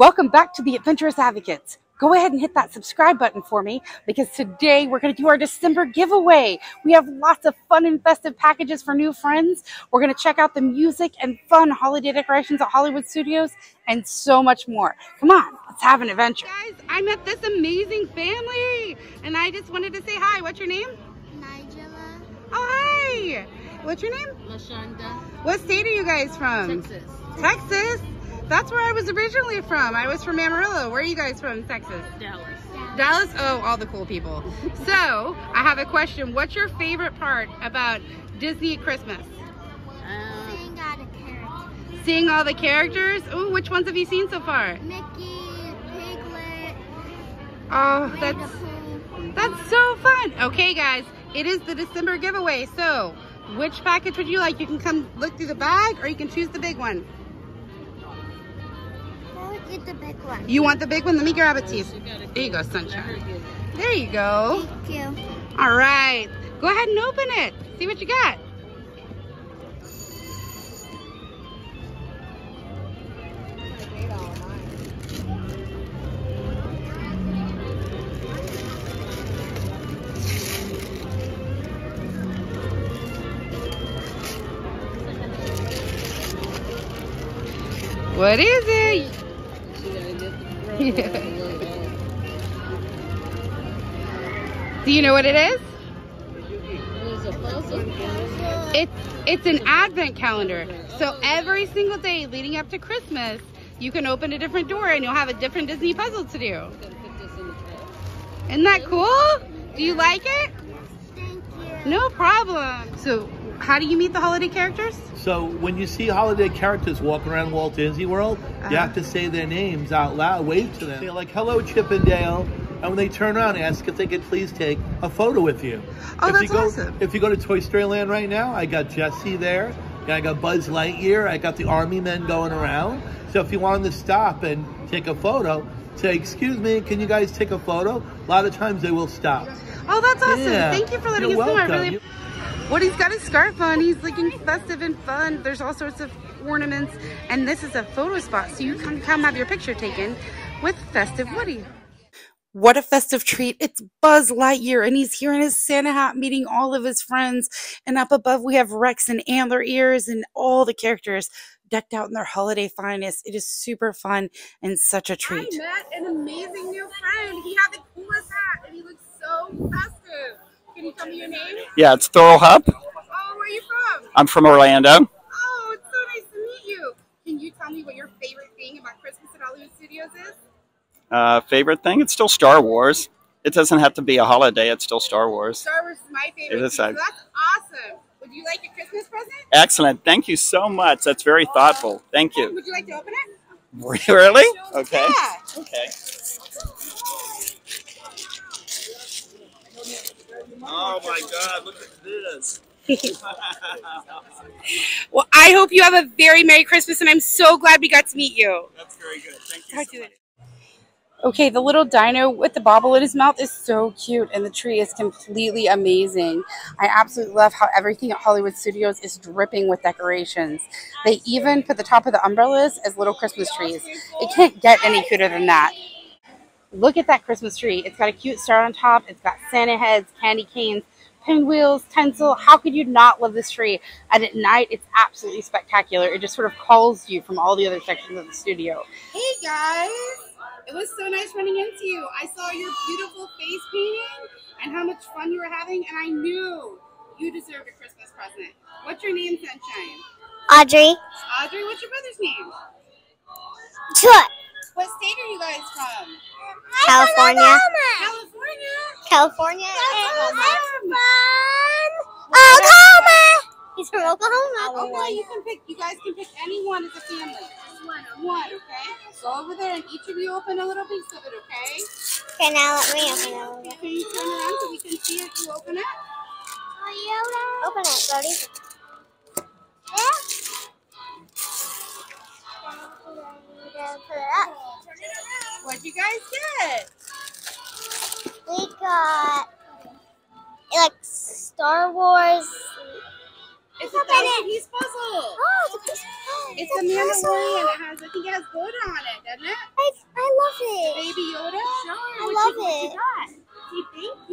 Welcome back to the Adventurous Advocates. Go ahead and hit that subscribe button for me because today we're going to do our December giveaway. We have lots of fun and festive packages for new friends. We're going to check out the music and fun holiday decorations at Hollywood Studios and so much more. Come on, let's have an adventure. Guys, I met this amazing family and I just wanted to say hi. What's your name? Nigella. Oh, hi. What's your name? Lashonda. What state are you guys from? Texas. Texas? That's where I was originally from. I was from Amarillo. Where are you guys from, Texas? Dallas. Dallas? Oh, all the cool people. so, I have a question. What's your favorite part about Disney Christmas? Seeing all the characters. Seeing all the characters? Ooh, which ones have you seen so far? Mickey, Piglet, Oh, that's that's so fun. Okay, guys, it is the December giveaway. So, which package would you like? You can come look through the bag, or you can choose the big one. Get the big one. You want the big one? Let me grab it to you. There you go, sunshine. There you go. Thank you. All right. Go ahead and open it. See what you got. What is it? Do you know what it is? It's it's an advent calendar. So every single day leading up to Christmas, you can open a different door and you'll have a different Disney puzzle to do. Isn't that cool? Do you like it? Thank you. No problem. So how do you meet the holiday characters? So when you see holiday characters walking around Walt Disney World, you have to uh-huh. say their names out loud, wave to them. Say like, hello, Chip and Dale. And when they turn around, ask if they could please take a photo with you. Oh, if that's you go, awesome. If you go to Toy Story Land right now, I got Jesse there. and I got Buzz Lightyear. I got the Army men going around. So if you wanted to stop and take a photo, say, excuse me, can you guys take a photo? A lot of times they will stop. Oh, that's awesome. Yeah. Thank you for letting You're us know. I welcome. Really Woody's got his scarf on. He's looking festive and fun. There's all sorts of ornaments. And this is a photo spot. So you can come have your picture taken with Festive Woody. What a festive treat. It's Buzz Lightyear, and he's here in his Santa hat meeting all of his friends. And up above, we have Rex and Antler Ears and all the characters decked out in their holiday finest. It is super fun and such a treat. I met an amazing new friend. He had the coolest hat, and he looks so festive. Can you tell me your name? Yeah, it's Thorough Hub. Oh, where are you from? I'm from Orlando. Oh, it's so nice to meet you. Can you tell me what your favorite thing about Christmas at Hollywood Studios is? Uh, favorite thing? It's still Star Wars. It doesn't have to be a holiday. It's still Star Wars. Star Wars is my favorite. It is, so that's awesome. Would you like a Christmas present? Excellent. Thank you so much. That's very thoughtful. Thank you. Would you like to open it? Really? Okay. Yeah. Okay. Oh my God! Look at this. Well, I hope you have a very Merry Christmas, and I'm so glad we got to meet you. That's very good. Thank you. So. Okay, the little dino with the bobble in his mouth is so cute, and the tree is completely amazing. I absolutely love how everything at Hollywood Studios is dripping with decorations. They even put the top of the umbrellas as little Christmas trees. It can't get any cuter than that. Look at that Christmas tree. It's got a cute star on top. It's got Santa heads, candy canes, pinwheels, tinsel. How could you not love this tree? And at night, it's absolutely spectacular. It just sort of calls you from all the other sections of the studio. Hey guys! It was so nice running into you. I saw your beautiful face painting and how much fun you were having, and I knew you deserved a Christmas present. What's your name, Sunshine? Audrey. Audrey, what's your brother's name? Truck. What state are you guys from? California. California. California. awesome. Oklahoma. He's from Oklahoma. Oh, well, you can pick. You guys can pick any one as a family. One. One, okay? Go over there and each of you open a little piece of it, okay? Okay, now let me open it. Can you turn around so we can see it? You open it. Open it, Brody. What'd you guys get? We got like Star Wars. It's a thousand it. piece puzzle. Oh, it's a piece of It's a Mandalorian. It has, I think it has glitter on it, doesn't it? I I love it. Baby Yoda? I love it. Thank you. Thank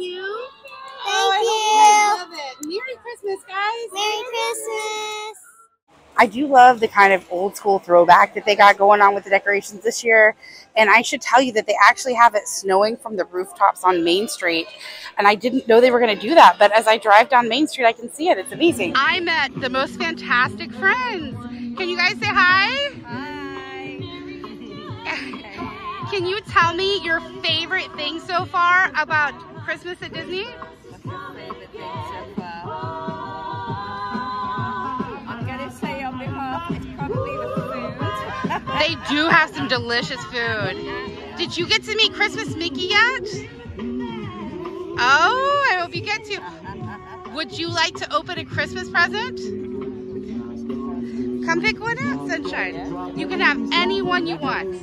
I do love the kind of old school throwback that they got going on with the decorations this year. And I should tell you that they actually have it snowing from the rooftops on Main Street. And I didn't know they were going to do that. But as I drive down Main Street, I can see it. It's amazing. I met the most fantastic friends. Can you guys say hi? Hi. Can you tell me your favorite thing so far about Christmas at Disney? They do have some delicious food. Did you get to meet Christmas Mickey yet? Oh, I hope you get to. Would you like to open a Christmas present? Come pick one out, Sunshine. You can have any one you want.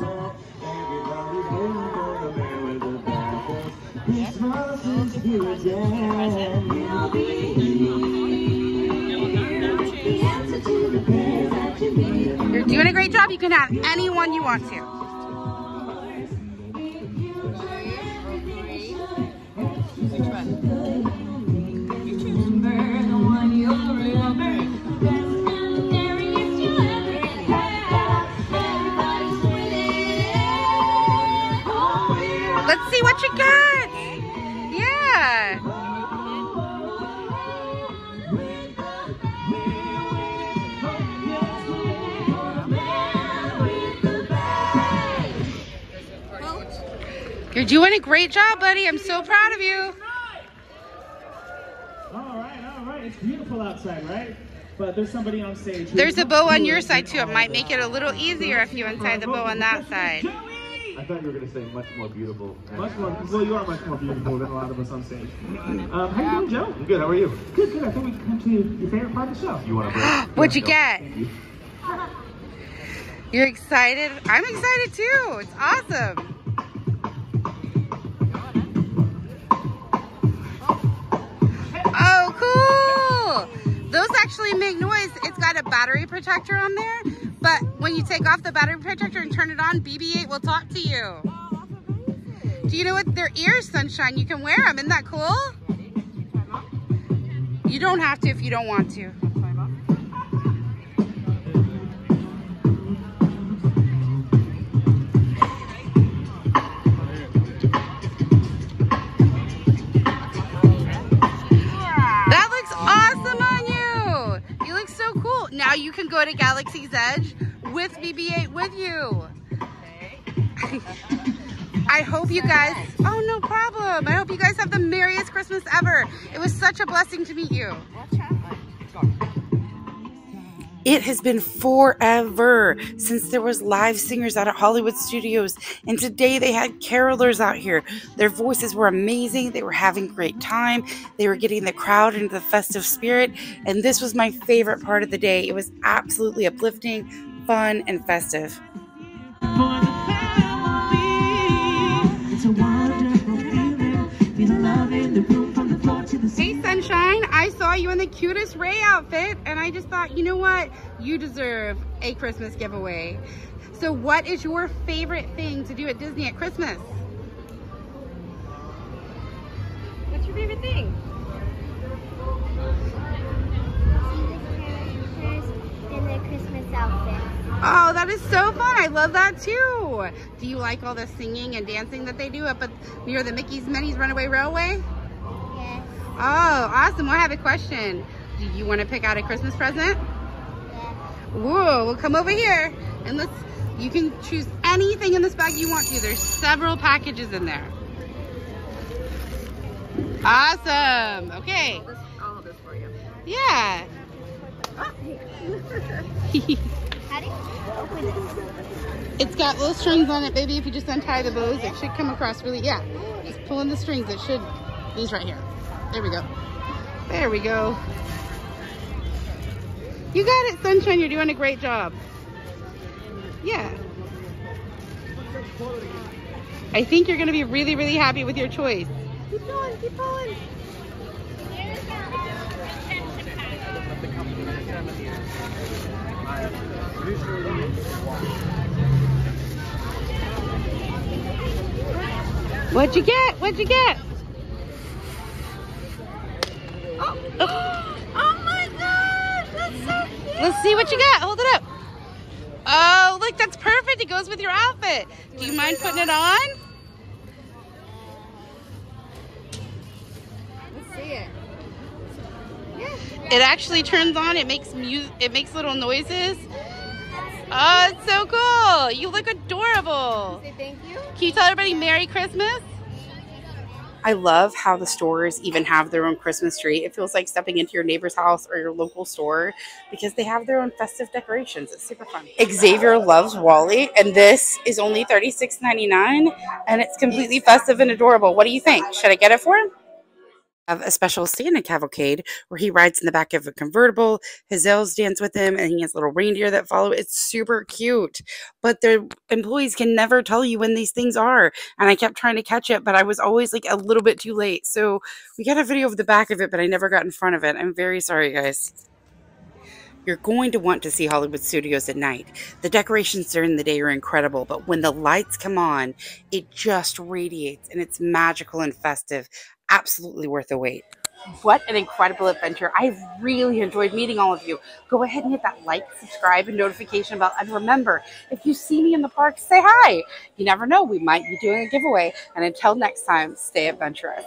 You're doing a great job. You can have anyone you want to. Let's see what you got. You're doing a great job, buddy. I'm so proud of you. All right, all right. It's beautiful outside, right? But there's somebody on stage. There's a bow on your side too. It might make it a little easier if you untie the bow on that side. I thought you were going to say much more beautiful. Much more. Well, you are much more beautiful than a lot of us on stage. Um, how you doing, Joe? I'm good. How are you? Good, good. I think we can come to your favorite part of the show. You want to break? What'd you get? Thank you. You're excited? I'm excited too. It's awesome. Actually make noise. It's got a battery protector on there, but when you take off the battery protector and turn it on, BB-8 will talk to you. Do you know what? Their ears, Sunshine. You can wear them. Isn't that cool? You don't have to if you don't want to. Go to Galaxy's Edge with BB-8 with you. I hope you guys, oh no problem. I hope you guys have the merriest Christmas ever. It was such a blessing to meet you. It has been forever since there was live singers out at Hollywood Studios, and today they had carolers out here. Their voices were amazing. They were having great time. They were getting the crowd into the festive spirit, and this was my favorite part of the day. It was absolutely uplifting, fun, and festive. for the family. It's a wonderful feeling. Feel the love in the room from the floor to the Hey, Sunshine, I saw you in the cutest Rey outfit, and I just thought, you know what? You deserve a Christmas giveaway. So, what is your favorite thing to do at Disney at Christmas? What's your favorite thing? in their Christmas outfit. Oh, that is so fun. I love that too. Do you like all the singing and dancing that they do up at near the Mickey's Minnie's Runaway Railway? Yes. Oh, awesome. Well, I have a question. Do you want to pick out a Christmas present? Yes. Whoa, well come over here and let's, you can choose anything in this bag you want to. There's several packages in there. Awesome. Okay. All of this for you. Yeah. How do you open it? It's got little strings on it, baby. If you just untie the bows, it should come across really, yeah. Just pulling the strings, it should, these right here. There we go. There we go. You got it, Sunshine. You're doing a great job. Yeah. I think you're going to be really, really happy with your choice. Keep going, keep going. What'd you get? What'd you get? Oh, oh my gosh, that's so cute. Let's see what you got. Hold it up. Oh, look, that's perfect. It goes with your outfit. Do you mind putting it on? Let's see it. Yeah. It actually turns on. It makes music. It makes little noises. Oh, it's so cool. You look adorable. Say thank you. Can you tell everybody Merry Christmas? I love how the stores even have their own Christmas tree. It feels like stepping into your neighbor's house or your local store because they have their own festive decorations. It's super fun. Xavier loves WALL-E, and this is only $36.99 and it's completely festive and adorable. What do you think? Should I get it for him? Have a special Santa cavalcade where he rides in the back of a convertible. His elves dance with him, and he has little reindeer that follow. It's super cute, but the employees can never tell you when these things are. And I kept trying to catch it, but I was always like a little bit too late. So we got a video of the back of it, but I never got in front of it. I'm very sorry, guys. You're going to want to see Hollywood Studios at night. The decorations during the day are incredible, but when the lights come on, it just radiates and it's magical and festive absolutely worth the wait. What an incredible adventure. I've really enjoyed meeting all of you. Go ahead and hit that like, subscribe, and notification bell. And remember, if you see me in the park, say hi. You never know, we might be doing a giveaway. And until next time, stay adventurous.